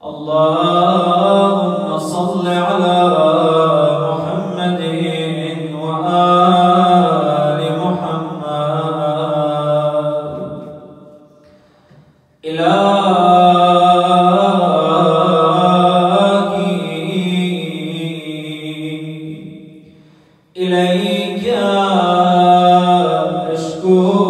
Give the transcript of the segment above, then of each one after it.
اللهم صل على محمد وآل محمد. إلهي. إليك أشكو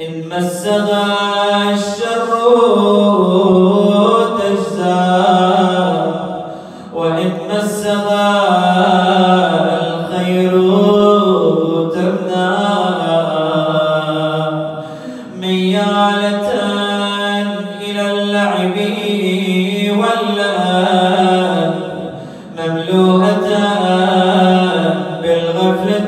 إن مسها الشر وإن مسها الخير إلى اللعب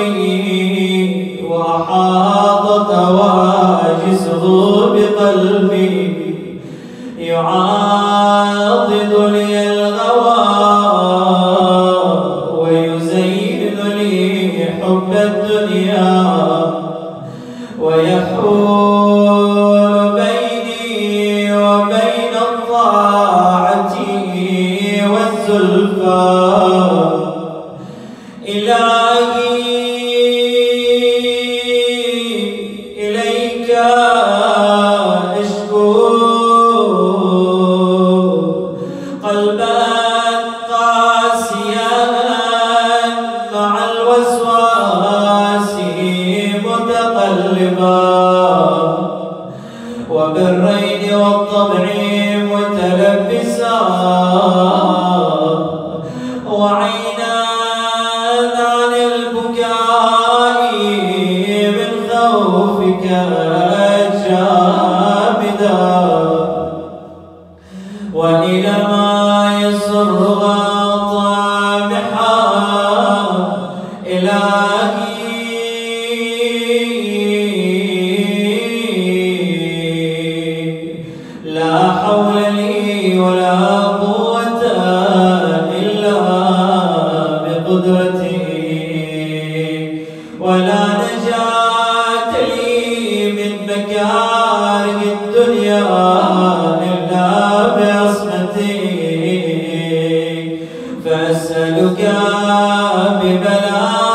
صدري وأحاطت هواجسه بقلبي. يعاضد لي والطبع متلبسا لا حول لي ولا قوة إلا بقدرتي. ولا نجاة لي من مكاره الدنيا إلا بعصمتي. فأسألك ببلاغتي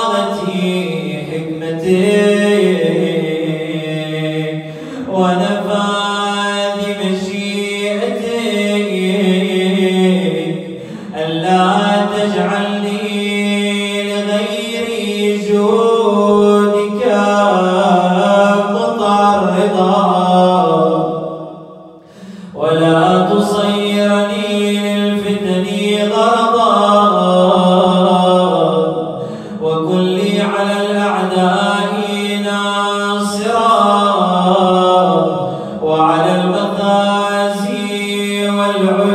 المخازي